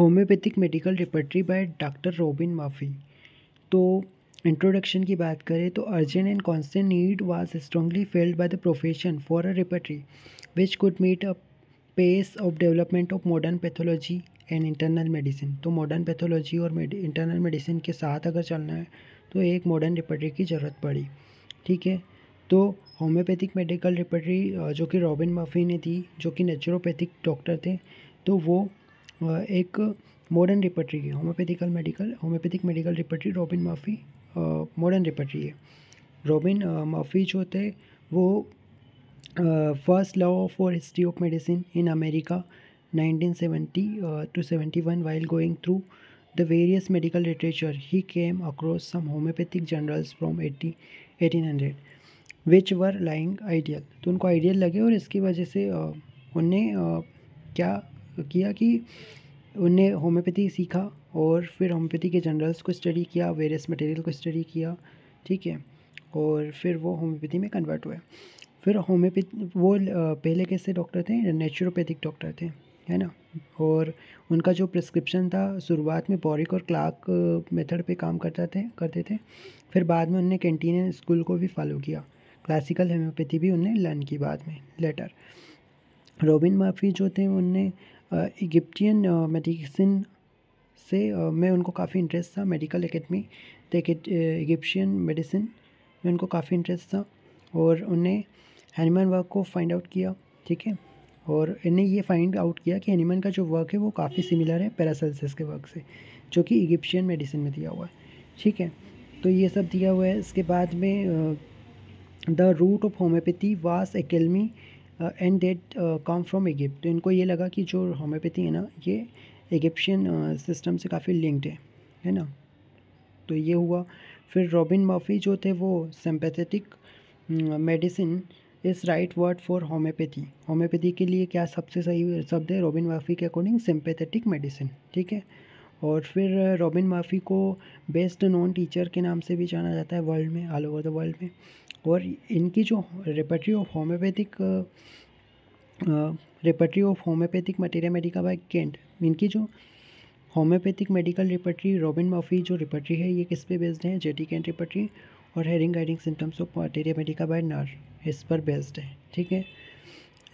Homeopathic medical repertory by doctor Robin Murphy तो introduction की बात करें तो urgent and constant need was strongly felt by the profession for a repertory which could meet a pace of development of modern pathology and internal medicine तो modern pathology और internal medicine के साथ अगर चलना है तो एक मॉडर्न रिपर्टरी की ज़रूरत पड़ी। ठीक है? तो होम्योपैथिक मेडिकल रिपर्टरी जो कि रॉबिन मफी ने दी, जो कि नेचुरोपैथिक डॉक्टर थे तो वो एक मॉडर्न रिपर्टरी है homeopathical medical homeopathic medical repertory Robin Murphy modern repertory है। रॉबिन माफ़ी जो थे, वो first law for history of medicine in America 1970 to 71 while going through the various medical literature, he came across some homeopathic journals from 80 1800 which were lying ideal तो उनको ideal लगे और इसकी वजह से उनने क्या किया कि उनने होम्योपैथी सीखा और फिर होम्योपैथी के जनरल्स को स्टडी किया वेरियस मटेरियल को स्टडी किया, ठीक है? और फिर वो होम्योपैथी में कन्वर्ट हुए। फिर होम्योपैथी, वो पहले कैसे डॉक्टर थे? नेचुरोपैथिक डॉक्टर थे, है ना? और उनका जो प्रिस्क्रिप्शन था, शुरुआत में बॉरिक और क्लार्क मेथड पे काम करता थे, करते थे। फिर बाद में उनने कैंटीन स्कूल को भी फॉलो किया। क्लासिकल होम्योपैथी भी उनने लर्न की बाद में लेटर रॉबिन माफ़ी जो थे, उनने इगिप्टियन मेडिसिन से मैं उनको काफ़ी इंटरेस्ट था मेडिकल एकेडमी इगिप्शियन मेडिसिन में उनको काफ़ी इंटरेस्ट था और उन्हें हैनिमन वर्क को फाइंड आउट किया, ठीक है? और इन्हें ये फाइंड आउट किया कि एनिमन का जो वर्क है वो काफ़ी सिमिलर है पैरासेल्सिस के वर्क से, जो कि इगिप्शियन मेडिसिन में दिया हुआ है, ठीक है? तो ये सब दिया हुआ है। इसके बाद में the root of homeopathy was एकेलमी and that come from Egypt तो इनको ये लगा कि जो होम्योपैथी है ना ये इगिप्शियन सिस्टम uh, से काफ़ी लिंक्ड है है ना? तो ये हुआ। फिर रॉबिन मॉफी जो थे वो sympathetic medicine is right word for homeopathy homeopathy के लिए क्या सबसे सही शब्द है? रॉबिन माफ़ी के अकॉर्डिंग सिंपेथेटिक मेडिसिन ठीक है? और फिर रॉबिन माफ़ी को बेस्ट नॉन टीचर के नाम से भी जाना जाता है वर्ल्ड में ऑल ओवर द वर्ल्ड में। और इनकी जो repertory of homeopathic repertory of homeopathic materia medica by Kent इनकी जो homeopathic medical repertory Robin Murphy जो रिपर्ट्री है, ये किस पे बेस्ड है? जेटी कैंट रिपर्ट्री और Hering guiding symptoms of materia medica by नर इस पर बेस्ड है, ठीक है?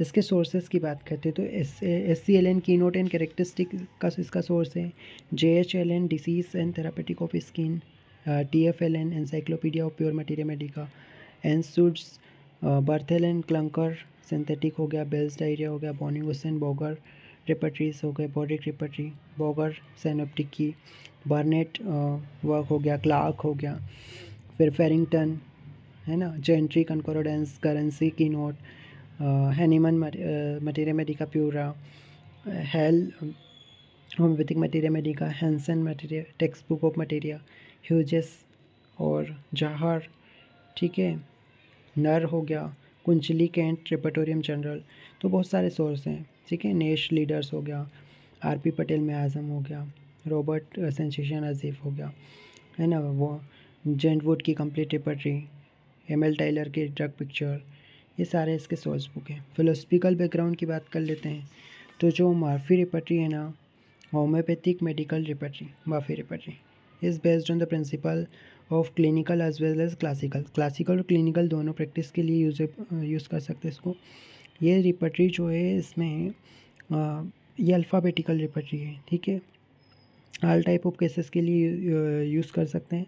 इसके सोर्सेज की बात करते हैं तो S S C L N की नोट एंड करेक्टरिस्टिक का इसका सोर्स है J H L N disease and therapeutic of skin T F L N encyclopedia of pure materia medica N सूड्स Barthel and Klunker, synthetic हो गया, bells, diarrhoea हो गया बॉनिंग हुसैन, बॉगर रिपर्ट्रीज हो गए, बॉडिक रिपर्ट्री बॉगर सैनोप्टिक की, बर्नेट वर्क हो गया, क्लार्क हो गया, फिर फेरिंगटन, है ना, जेंट्री कंकोरोडेंस करेंसी की note Hahnemann materia medica, pura, Hale, homeopathic materia medica, Hansen materia textbook of materia, Hughes और जहार ठीक है? नर हो गया, कुंचली, कैंट रिपर्टोरियम जनरल तो बहुत सारे सोर्स हैं, ठीक है? नेश, लीडर्स हो गया, आर पी पटेल में आज़म हो गया, रॉबर्ट सेंसेशन, अजीफ हो गया, है ना? वो जेंटवुड की complete repertory M L Tyler के ड्रग पिक्चर ये सारे इसके सोर्स बुक हैं। फिलोसफिकल बैकग्राउंड की बात कर लेते हैं तो जो मार्फी रिपर्टरी है ना homeopathic medical repertory Murphy repertory is based on the principle of clinical as well as classical classical और क्लिनिकल दोनों प्रैक्टिस के लिए यूज़ यूज़ कर सकते हैं इसको। ये रिपर्टरी जो है इसमें ये अल्फ़ाबेटिकल रिपर्टरी है, ठीक है? आल टाइप ऑफ़ केसेस के लिए यूज़ कर सकते हैं।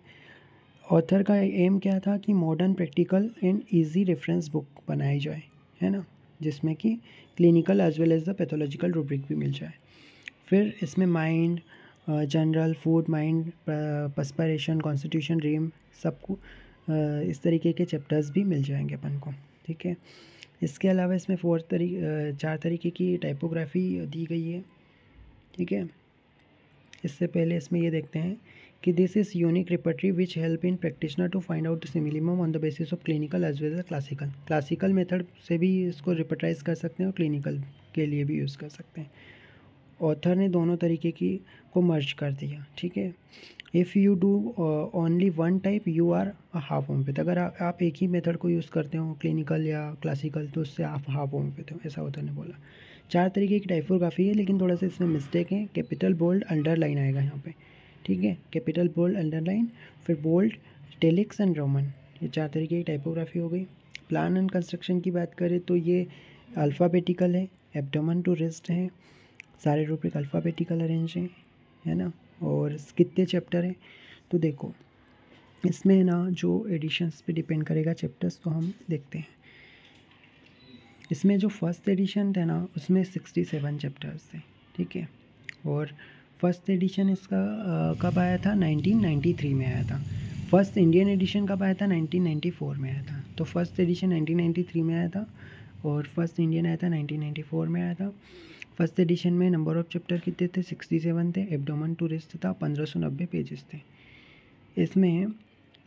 ऑथर का एम क्या था कि modern practical and easy reference book बनाई जाए, है ना? जिसमें कि clinical as well as the pathological rubric भी मिल जाए। फिर इसमें mind general food mind perspiration constitution रीम सबको इस तरीके के चैप्टर्स भी मिल जाएँगे अपन को, ठीक है? इसके अलावा इसमें फोर तरी चार तरीके की टाइपोग्राफी दी गई है, ठीक है? इससे पहले इसमें ये देखते हैं कि this is unique repertory which help in practitioner to find out simillimum on the basis of clinical as well as classical classical method से भी इसको रिपर्टाइज कर सकते हैं और क्लिनिकल के लिए भी यूज़ कर सकते हैं। ऑथर ने दोनों तरीके की को मर्ज कर दिया ठीक है? If you do only one type you are half homeopath अगर आ, आप एक ही मेथड को यूज़ करते हो क्लिनिकल या क्लासिकल तो उससे आप हाफ़ होम्योपैथ हो ऐसा ऑथर ने बोला। चार तरीके की टाइपोग्राफी है लेकिन थोड़ा सा इसमें मिस्टेक है। कैपिटल बोल्ड अंडरलाइन आएगा यहाँ पे ठीक है? कैपिटल बोल्ड अंडरलाइन फिर बोल्ड टेलिक्स एंड रोमन ये चार तरीके की टाइपोग्राफी हो गई। प्लान एंड कंस्ट्रक्शन की बात करें तो ये अल्फ़ाबेटिकल है एब्डोमन टू रिस्ट है सारे रूब्रिक अल्फ़ाबेटिकल अरेंज हैं, है ना? और कितने चैप्टर हैं? तो देखो, इसमें ना जो एडिशंस पे डिपेंड करेगा चैप्टर्स तो हम देखते हैं। इसमें जो फ़र्स्ट एडिशन था ना, उसमें सिक्सटी सेवन चैप्टर्स थे, ठीक है? और फ़र्स्ट एडिशन इसका कब आया था? 1993 में आया था। फ़र्स्ट इंडियन एडिशन कब आया था? 1994 में आया था। तो फ़र्स्ट एडिशन 1993 में आया था और फ़र्स्ट इंडियन आया था 1994 में आया था। फ़र्स्ट एडिशन में नंबर ऑफ़ चैप्टर कितने थे? 67 थे एब्डोमन टूरिस्ट था पंद्रह सौ नब्बे पेजेस थे। इसमें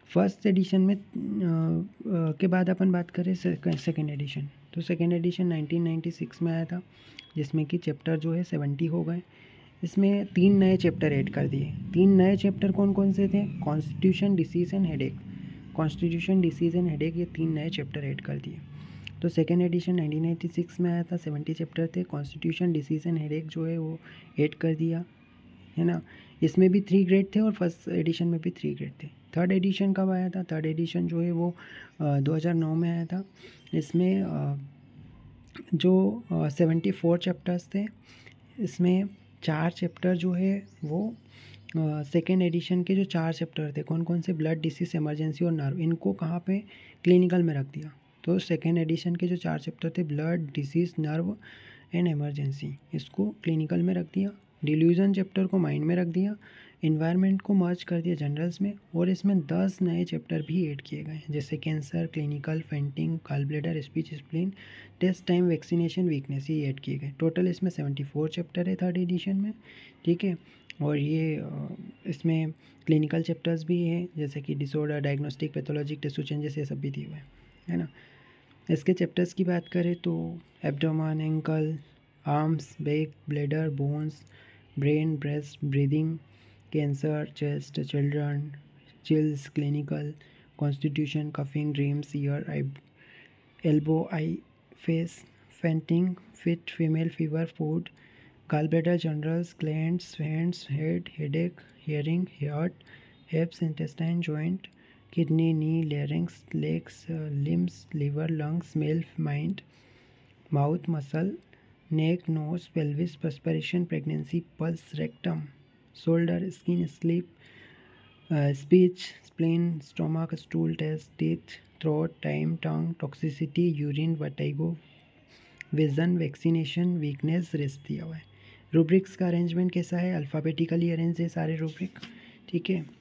फ़र्स्ट एडिशन में आ, आ, के बाद अपन बात करें सेकेंड एडिशन। तो सेकेंड एडिशन 1996 में आया था जिसमें कि चैप्टर जो है 70 हो गए। इसमें तीन नए चैप्टर ऐड कर दिए। तीन नए चैप्टर कौन कौन से थे? Constitution disease and headache. Constitution disease and headache ये तीन नए चैप्टर ऐड कर दिए। तो सेकेंड एडिशन 1996 में आया था सेवेंटी चैप्टर थे। कॉन्स्टिट्यूशन डिसीज एंड हेडेक जो है वो ऐड कर दिया है ना? इसमें भी थ्री ग्रेड थे और फ़र्स्ट एडिशन में भी थ्री ग्रेड थे। थर्ड एडिशन कब आया था? थर्ड एडिशन जो है वो दो हज़ार नौ में आया था। इसमें आ, जो सेवेंटी फोर चैप्टर्स थे इसमें चार चैप्टर जो है वो सेकेंड एडिशन के जो चार चैप्टर थे कौन कौन से? ब्लड डिसीज इमरजेंसी और नर्व इनको कहाँ पे क्लिनिकल में रख दिया? तो सेकेंड एडिशन के जो चार चैप्टर थे blood disease nerve and emergency इसको क्लिनिकल में रख दिया डिल्यूजन चैप्टर को माइंड में रख दिया इन्वायरमेंट को मर्ज कर दिया जनरल्स में और इसमें दस नए चैप्टर भी ऐड किए गए हैं, जैसे cancer clinical fainting gallbladder speech spleen taste time vaccination weakness ये ऐड किए गए। टोटल इसमें सेवेंटी फोर चैप्टर है थर्ड एडिशन में, ठीक है? और ये इसमें क्लिनिकल चैप्टर्स भी हैं, जैसे कि डिसऑर्डर डायग्नोस्टिक पैथोलॉजिक टेस्टो चेंजेस ये सब भी दिए हुए हैं, है ना? इसके चैप्टर्स की बात करें तो abdomen ankle arms back bladder bones brain breast breathing cancer chest children chills clinical constitution coughing dreams ear eye elbow eye face fainting feet female fever food gallbladder generals glands, hands, head, headache, hearing, heart, hips, intestine, joint kidney knee larynx legs limbs liver lungs male mind mouth muscle neck nose pelvis perspiration pregnancy pulse rectum shoulder skin sleep speech spleen stomach stool taste teeth throat time tongue toxicity urine vertigo vision vaccination weakness rest दिया हुआ है। Rubrics का arrangement कैसा है? Alphabetically arrange है सारे rubric ठीक है?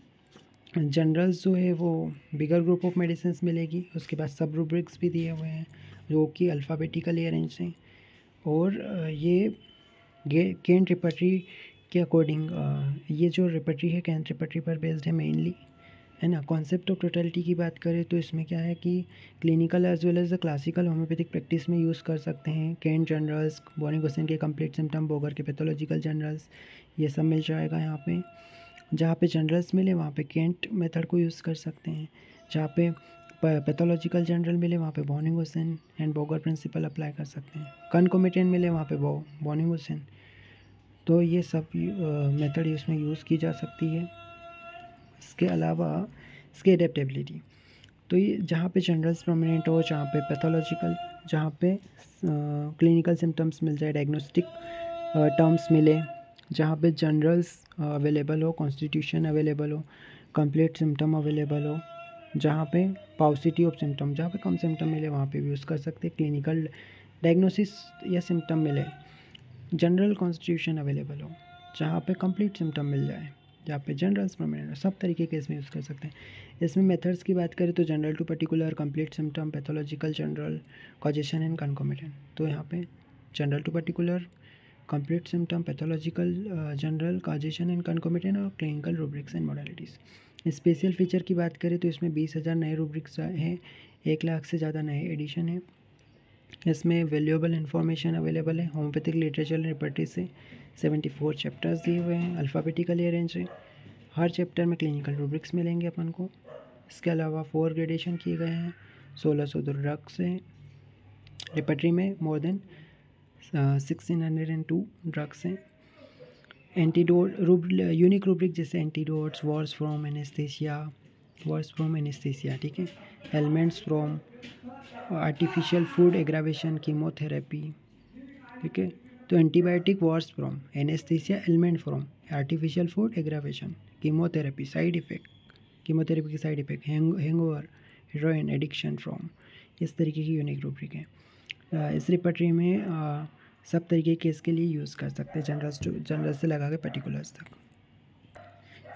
जनरल्स जो है वो बिगर ग्रुप ऑफ़ मेडिसिन मिलेगी। उसके बाद सब रूब्रिक्स भी दिए हुए हैं, जो कि अल्फ़ाबेटिकली अरेंज हैं। और ये केंट रिपर्टरी के अकॉर्डिंग ये जो रिपर्टरी है, कैंट रिपर्टरी पर बेस्ड है मेनली है ना? कॉन्सेप्ट ऑफ़ टोटलिटी की बात करें तो इसमें क्या है कि clinical as well as the classical homeopathic practice में यूज़ कर सकते हैं। कैंट जनरल्स बॉनी गोसन के कंप्लीट सिम्टम बोगर के पैथोलॉजिकल जनरल्स ये सब मिल जाएगा यहाँ पे। जहाँ पे जनरल्स मिले, वहाँ पे केंट मेथड को यूज़ कर सकते हैं। जहाँ पे पैथोलॉजिकल जनरल मिले, वहाँ पे Boenninghausen and Boger principle apply कर सकते हैं। कनकोमिटेन मिले, वहाँ पे बो बॉर्निंग हुसैन तो ये सब मेथड इसमें यूज़ की जा सकती है। इसके अलावा, इसकी एडेप्टेबिलिटी तो ये जहाँ पे जनरल्स प्रोमिनेंट हो, जहाँ पे पैथोलॉजिकल जहाँ पे क्लिनिकल सिम्टम्स मिल जाए डायग्नोस्टिक टर्म्स मिले जहाँ पे जनरल्स अवेलेबल हो कॉन्स्टिट्यूशन अवेलेबल हो कंप्लीट सिम्टम अवेलेबल हो, जहाँ पे पाउसिटी ऑफ़ सिम्टम जहाँ पे कम सिम्टम मिले, वहाँ पे भी यूज़ कर सकते क्लिनिकल डायग्नोसिस या सिम्टम मिले। जनरल कॉन्स्टिट्यूशन अवेलेबल हो, जहाँ पे कंप्लीट सिम्टम मिल जाए, जहाँ पे जनरल्स परमानेंट सब तरीके के इसमें यूज़ कर सकते हैं। इसमें मेथड्स की बात करें तो general to particular complete symptom pathological general causation and concomitant तो यहाँ पे general to particular complete symptom pathological general causation and concomitant और clinical rubrics and modalities special feature की बात करें तो इसमें बीस हज़ार नए रूब्रिक्स हैं, एक लाख से ज़्यादा नए एडिशन है। इसमें वैल्यूएबल इन्फॉर्मेशन अवेलेबल है होम्योपैथिक लिटरेचर रिपर्टी से सेवेंटी फोर चैप्टर्स दिए हुए हैं अल्फ़ाबेटिकली अरेंज है। हर चैप्टर में क्लिनिकल रूब्रिक्स मिलेंगे अपन को। इसके अलावा फोर ग्रेडेशन किए गए हैं, सोलह सौ ड्रग्स हैं। रिपर्टरी में more than sixteen hundred and two drugs हैं। एंटीडोट रूब यूनिक रूब्रिक जैसे antidotes, worse from anaesthesia, worse from anaesthesia, ठीक है? Ailments from artificial food aggravation, chemotherapy, ठीक है? तो antibiotic worse from anaesthesia ailment from artificial food aggravation, chemotherapy, side effect, chemotherapy की side effect, hang, hangover, heroin addiction from, इस तरीके की unique rubric है। इस रिपर्टरी में सब तरीके के इसके लिए यूज़ कर सकते हैं जनरल टू जनरल से लगा के पर्टिकुलर्स तक।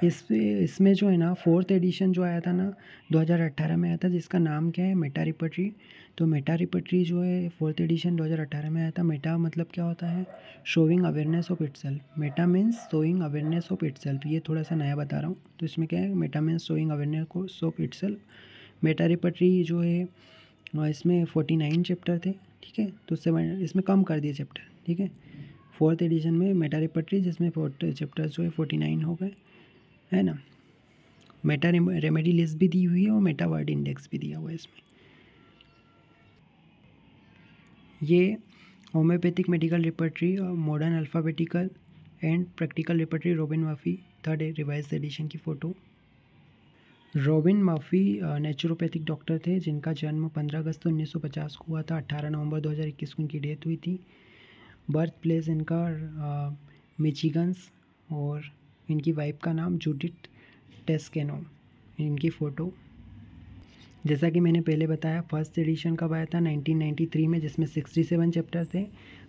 इस, इसमें जो है ना फोर्थ एडिशन जो आया था ना 2018 में आया था, जिसका नाम क्या है? मेटा रिपर्ट्री तो मेटा रिपर्ट्री जो है फोर्थ एडिशन 2018 में आया था। मेटा मतलब क्या होता है? Showing awareness of itself meta means showing awareness of itself ये थोड़ा सा नया बता रहा हूँ। तो इसमें क्या है? Meta means showing awareness of itself meta repertory जो है इसमें फोर्टी नाइन चैप्टर थे, ठीक है? तो सेवन, इसमें कम कर दिए चैप्टर, ठीक है? फोर्थ एडिशन में मेटा रिपर्ट्री जिसमें चैप्टर जो है फोर्टी नाइन हो गए, है ना? मेटा रेमेडी लिस्ट भी दी हुई है और मेटा वर्ड इंडेक्स भी दिया हुआ है इसमें। ये होम्योपैथिक मेडिकल रिपर्टरी और modern alphabetical and practical repertory Robin Murphy third revise edition की photo. Robin Murphy naturopathic doctor थे, जिनका जन्म 15 अगस्त 1950 को हुआ था। 18 नवंबर 2021 को उनकी डेथ हुई थी। बर्थ प्लेस इनका मिचिगन्स और इनकी वाइफ का नाम जूडिट टेस्केनो इनकी फ़ोटो जैसा कि मैंने पहले बताया फ़र्स्ट एडिशन कब आया था? 1993 में, जिसमें 67 चैप्टर थे।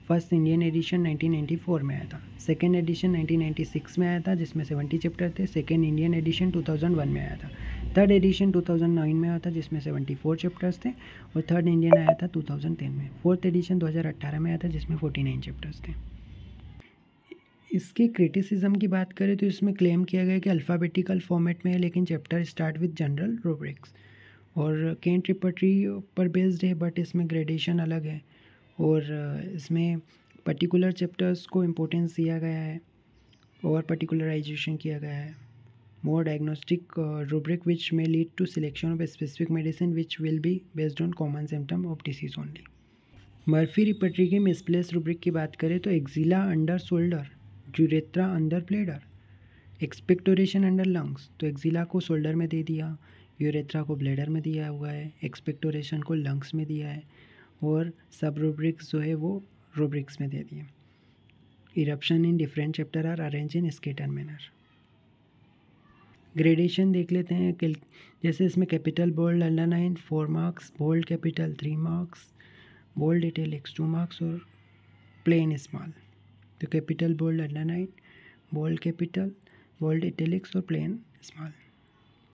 फ़र्स्ट इंडियन एडिशन 1994 में आया था। सेकेंड एडिशन 1996 में आया था, जिसमें 70 चैप्टर थे। सेकेंड इंडियन एडिशन 2001 में आया था। थर्ड एडिशन 2009 में आया था, जिसमें 74 चैप्टर्स थे, और थर्ड इंडियन आया था 2010 में। फोर्थ एडिशन 2018 में आया था, जिसमें 49 चैप्टर्स थे। इसके क्रिटिसिज्म की बात करें तो इसमें क्लेम किया गया कि अल्फ़ाबेटिकल फॉर्मेट में है, लेकिन chapter start with general rubrics और केंट रिपर्टरी पर बेस्ड है बट इसमें ग्रेडेशन अलग है। और इसमें पर्टिकुलर चैप्टर्स को इम्पोर्टेंस दिया गया है, और पर्टिकुलराइजेशन किया गया है। मोर डायग्नोस्टिक रूब्रिक विच में lead to selection of specific medicine which will be based on common symptom of disease only Murphy repertory की मिसप्लेस रूब्रिक की बात करें तो axilla under shoulder urethra under bladder expectoration under lungs तो axilla को shoulder में दे दिया यूरेथ्रा को ब्लेडर में दिया हुआ है एक्सपेक्टोरेशन को लंग्स में दिया है, और सब रूब्रिक्स जो है वो रूब्रिक्स में दे दिए। Eruption in different chapter are arrange in scatter manner gradation देख लेते हैं जैसे इसमें capital bold underline four marks bold capital three marks bold italics two marks और प्लेन स्मॉल तो capital bold underline bold capital bold italics और plain small